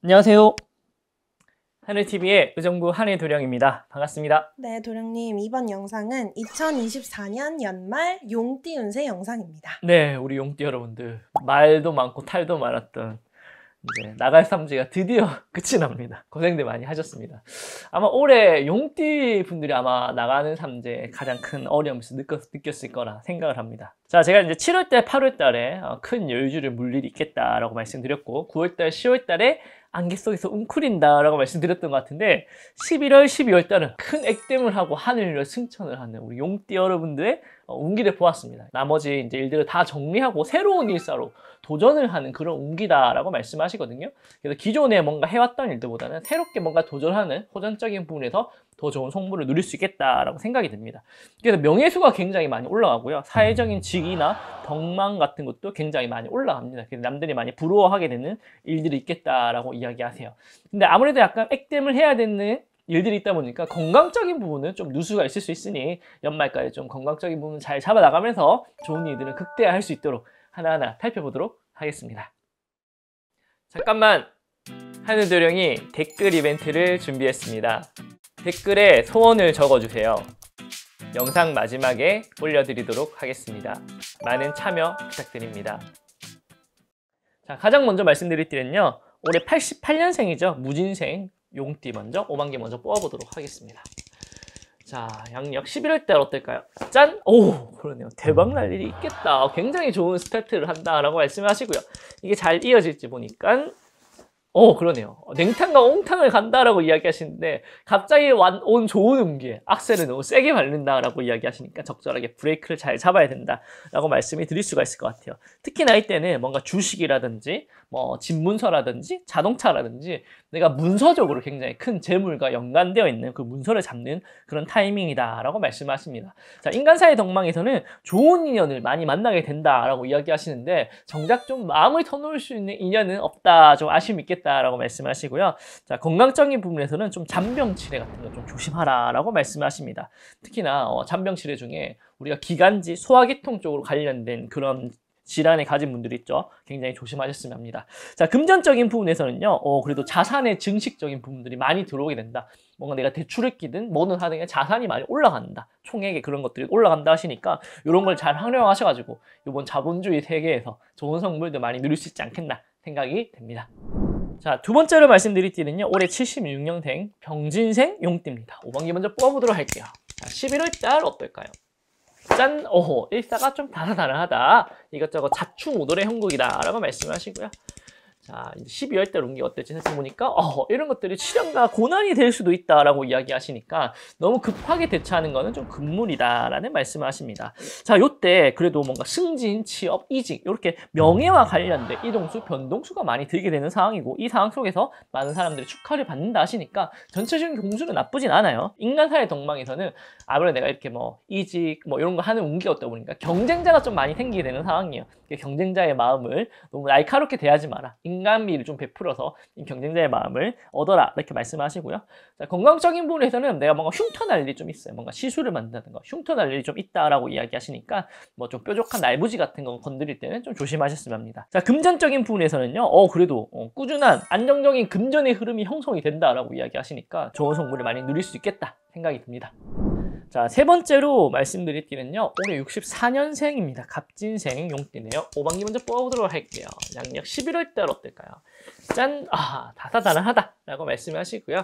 안녕하세요. 하늘TV의 의정부 한해도령입니다. 반갑습니다. 네, 도령님 이번 영상은 2024년 연말 용띠 운세 영상입니다. 네, 우리 용띠 여러분들 말도 많고 탈도 많았던 이제 나갈 삼지가 드디어 끝이 납니다. 고생들 많이 하셨습니다. 아마 올해 용띠 분들이 아마 나가는 삼재에 가장 큰 어려움을 느꼈, 을 거라 생각을 합니다. 자, 제가 이제 7월 달, 8월 달에 어, 큰 여유주를 물 일이 있겠다라고 말씀드렸고 9월 달, 10월 달에 안개 속에서 웅크린다라고 말씀드렸던 것 같은데 11월, 12월 달은 큰 액땜을 하고 하늘을 승천을 하는 우리 용띠 여러분들의 어, 운기를 보았습니다. 나머지 이제 일들을 다 정리하고 새로운 일사로 도전을 하는 그런 운기다라고 말씀하시거든요. 그래서 기존에 뭔가 해왔던 일들보다는 새롭게 뭔가 도전하는 호전적인 부분에서 더 좋은 성물을 누릴 수 있겠다라고 생각이 듭니다. 그래서 명예수가 굉장히 많이 올라가고요. 사회적인 직이나 덕망 같은 것도 굉장히 많이 올라갑니다. 그래서 남들이 많이 부러워하게 되는 일들이 있겠다라고 이야기하세요. 근데 아무래도 약간 액땜을 해야 되는 일들이 있다 보니까 건강적인 부분은 좀 누수가 있을 수 있으니 연말까지 좀 건강적인 부분 잘 잡아 나가면서 좋은 일들은 극대화할 수 있도록 하나하나 살펴보도록 하겠습니다. 잠깐만 하늘도령이 댓글 이벤트를 준비했습니다. 댓글에 소원을 적어주세요. 영상 마지막에 올려드리도록 하겠습니다. 많은 참여 부탁드립니다. 자, 가장 먼저 말씀드릴 때는요. 올해 88년생이죠. 무진생 용띠 먼저 5만 개 먼저 뽑아보도록 하겠습니다. 자, 양력 11월 달 어떨까요? 짠! 오, 그러네요. 대박 날 일이 있겠다. 굉장히 좋은 스타트를 한다라고 말씀하시고요. 이게 잘 이어질지 보니까 어, 그러네요. 냉탕과 옹탕을 간다라고 이야기하시는데 갑자기 온 좋은 음기에 악셀을 너무 세게 밟는다라고 이야기하시니까 적절하게 브레이크를 잘 잡아야 된다라고 말씀이 드릴 수가 있을 것 같아요. 특히나 이때는 뭔가 주식이라든지 뭐 집문서라든지 자동차라든지 내가 문서적으로 굉장히 큰 재물과 연관되어 있는 그 문서를 잡는 그런 타이밍이다라고 말씀하십니다. 자, 인간사의 덕망에서는 좋은 인연을 많이 만나게 된다라고 이야기하시는데 정작 좀 마음을 터놓을 수 있는 인연은 없다, 좀 아쉬움이 있 겠다라고 말씀하시고요. 자, 건강적인 부분에서는 좀 잔병 치레 같은 거 좀 조심하라라고 말씀하십니다. 특히나 어, 잔병 치레 중에 우리가 기관지, 소화계통 쪽으로 관련된 그런 질환에 가진 분들이 있죠. 굉장히 조심하셨으면 합니다. 자, 금전적인 부분에서는요, 어, 그래도 자산의 증식적인 부분들이 많이 들어오게 된다. 뭔가 내가 대출을 끼든 뭐든 하든 자산이 많이 올라간다. 총액에 그런 것들이 올라간다 하시니까 이런 걸 잘 활용하셔가지고 이번 자본주의 세계에서 좋은 성물도 많이 누릴 수 있지 않겠나 생각이 됩니다. 자, 두 번째로 말씀드릴 띠는요, 올해 76년생 병진생 용띠입니다. 5번기 먼저 뽑아보도록 할게요. 자, 11월 달 어떨까요? 짠! 오호, 일사가 좀 다르다르하다. 이것저것 자충우돌의 형국이다. 라고 말씀하시고요. 자, 12월 달 운기 어떨지 살펴보니까 어, 이런 것들이 치련과 고난이 될 수도 있다라고 이야기하시니까 너무 급하게 대처하는 것은 좀 금물이다라는 말씀을 하십니다. 자, 요때 그래도 뭔가 승진, 취업, 이직 이렇게 명예와 관련된 이동수, 변동수가 많이 들게 되는 상황이고 이 상황 속에서 많은 사람들이 축하를 받는다 하시니까 전체적인 공수는 나쁘진 않아요. 인간사의 동망에서는 아무래도 내가 이렇게 뭐 이직 뭐 이런 거 하는 운기가 없다 보니까 경쟁자가 좀 많이 생기게 되는 상황이에요. 경쟁자의 마음을 너무 날카롭게 대하지 마라. 인간미를 좀 베풀어서 경쟁자의 마음을 얻어라 이렇게 말씀하시고요. 자, 건강적인 부분에서는 내가 뭔가 흉터 날 일이 좀 있어요. 뭔가 시술을 만든다든가 흉터 날 일이 좀 있다라고 이야기하시니까 뭐 좀 뾰족한 날부지 같은 거 건드릴 때는 좀 조심하셨으면 합니다. 자, 금전적인 부분에서는요. 어 그래도 어, 꾸준한 안정적인 금전의 흐름이 형성이 된다라고 이야기하시니까 좋은 성물을 많이 누릴 수 있겠다 생각이 듭니다. 자, 세 번째로 말씀드릴 띠는요. 올해 64년생입니다. 갑진생 용띠네요. 5반기 먼저 뽑아보도록 할게요. 양력 11월 달 어떨까요? 짠! 아, 다사다난하다 라고 말씀하시고요.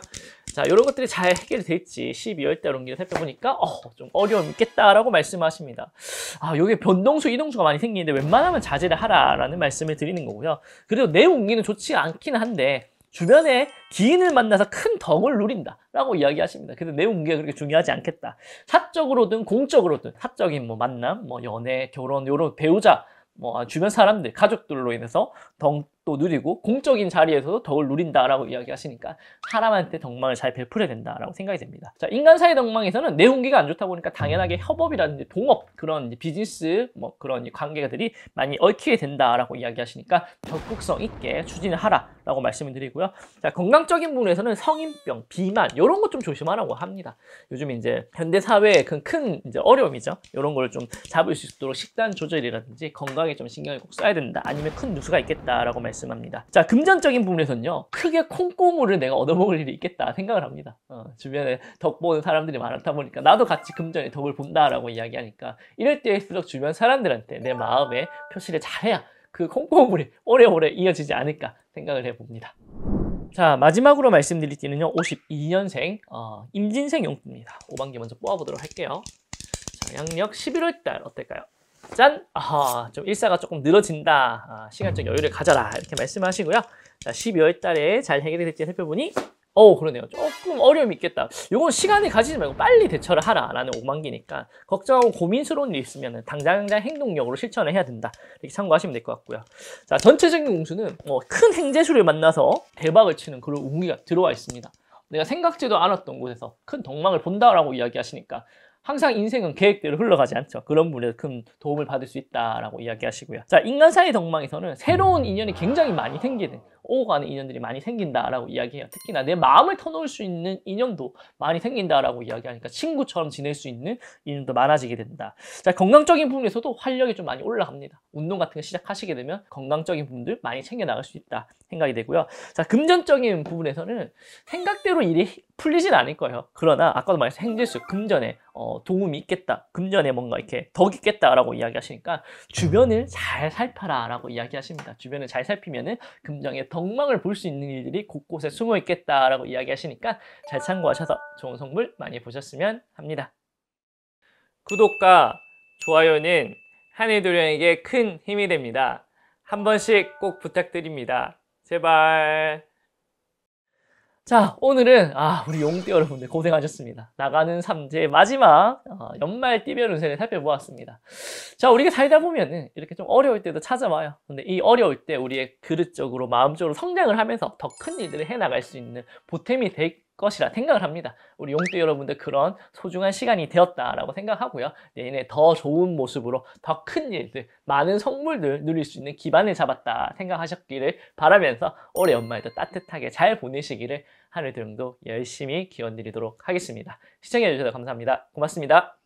자, 이런 것들이 잘 해결이 될지 12월 달 옮기를 살펴보니까 어, 좀 어려움이 있겠다라고 말씀하십니다. 아, 여기 변동수, 이동수가 많이 생기는데 웬만하면 자제를 하라라는 말씀을 드리는 거고요. 그래도 내 운기는 좋지 않기는 한데 주변에 기인을 만나서 큰 덕을 누린다 라고 이야기하십니다. 그래서 내 운기가 그렇게 중요하지 않겠다. 사적으로든 공적으로든 사적인 뭐 만남, 뭐 연애, 결혼, 이런 배우자, 뭐 주변 사람들, 가족들로 인해서 덕, 또 누리고 공적인 자리에서도 덕을 누린다라고 이야기하시니까 사람한테 덕망을 잘 베풀어야 된다라고 생각이 됩니다. 자, 인간사의 덕망에서는 내 운기가 안 좋다 보니까 당연하게 협업이라든지 동업 그런 비즈니스 뭐 그런 관계들이 많이 얽히게 된다라고 이야기하시니까 적극성 있게 추진을 하라라고 말씀을 드리고요. 자, 건강적인 부분에서는 성인병, 비만 이런 것 좀 조심하라고 합니다. 요즘 이제 현대 사회의 큰, 큰 이제 어려움이죠. 이런 걸 좀 잡을 수 있도록 식단 조절이라든지 건강에 좀 신경을 꼭 써야 된다. 아니면 큰 누수가 있겠다라고 말씀. 말씀합니다. 자, 금전적인 부분에서는요, 크게 콩고물을 내가 얻어먹을 일이 있겠다 생각을 합니다. 어, 주변에 덕 보는 사람들이 많다 보니까 나도 같이 금전의 덕을 본다라고 이야기하니까 이럴 때일수록 주변 사람들한테 내 마음의 표시를 잘해야 그 콩고물이 오래오래 이어지지 않을까 생각을 해봅니다. 자, 마지막으로 말씀드릴 띠는요, 52년생, 어, 임진생 용띠입니다. 5반기 먼저 뽑아보도록 할게요. 자, 양력 11월달 어떨까요? 짠! 아하, 좀 일사가 조금 늘어진다. 아, 시간적 여유를 가져라. 이렇게 말씀하시고요. 자, 12월 달에 잘 해결이 될지 살펴보니, 어 그러네요. 조금 어려움이 있겠다. 이건 시간을 가지지 말고 빨리 대처를 하라 라는 오만기니까 걱정하고 고민스러운 일이 있으면 당장당 행동력으로 실천을 해야 된다. 이렇게 참고하시면 될 것 같고요. 자, 전체적인 운수는 뭐 큰 행재수를 만나서 대박을 치는 그런 운기가 들어와 있습니다. 내가 생각지도 않았던 곳에서 큰 덕망을 본다라고 이야기하시니까 항상 인생은 계획대로 흘러가지 않죠. 그런 분에서 큰 도움을 받을 수 있다라고 이야기하시고요. 자, 인간사의 덕망에서는 새로운 인연이 굉장히 많이 생기는 오고 가는 인연들이 많이 생긴다라고 이야기해요. 특히나 내 마음을 터놓을 수 있는 인연도 많이 생긴다라고 이야기하니까 친구처럼 지낼 수 있는 인연도 많아지게 된다. 자, 건강적인 부분에서도 활력이 좀 많이 올라갑니다. 운동 같은 거 시작하시게 되면 건강적인 부분들 많이 챙겨 나갈 수 있다 생각이 되고요. 자, 금전적인 부분에서는 생각대로 일이 풀리진 않을 거예요. 그러나 아까도 말했듯이 행재수 금전에 어, 도움이 있겠다. 금전에 뭔가 이렇게 덕이 있겠다라고 이야기하시니까 주변을 잘 살펴라라고 이야기하십니다. 주변을 잘 살피면은 금전의 덕망을 볼 수 있는 일들이 곳곳에 숨어 있겠다라고 이야기하시니까 잘 참고하셔서 좋은 선물 많이 보셨으면 합니다. 구독과 좋아요는 한해도령에게 큰 힘이 됩니다. 한 번씩 꼭 부탁드립니다. 제발. 자, 오늘은 아, 우리 용띠 여러분들 고생하셨습니다. 나가는 삼재 마지막 어, 연말 띠별 운세를 살펴보았습니다. 자, 우리가 살다 보면은 이렇게 좀 어려울 때도 찾아와요. 근데 이 어려울 때 우리의 그릇적으로 마음적으로 성장을 하면서 더 큰 일들을 해 나갈 수 있는 보탬이 될 것이라 생각을 합니다. 우리 용띠 여러분들 그런 소중한 시간이 되었다라고 생각하고요. 내년에 더 좋은 모습으로 더 큰 일들, 많은 선물들 누릴 수 있는 기반을 잡았다 생각하셨기를 바라면서 올해 연말도 따뜻하게 잘 보내시기를 하늘드림도 열심히 기원 드리도록 하겠습니다. 시청해주셔서 감사합니다. 고맙습니다.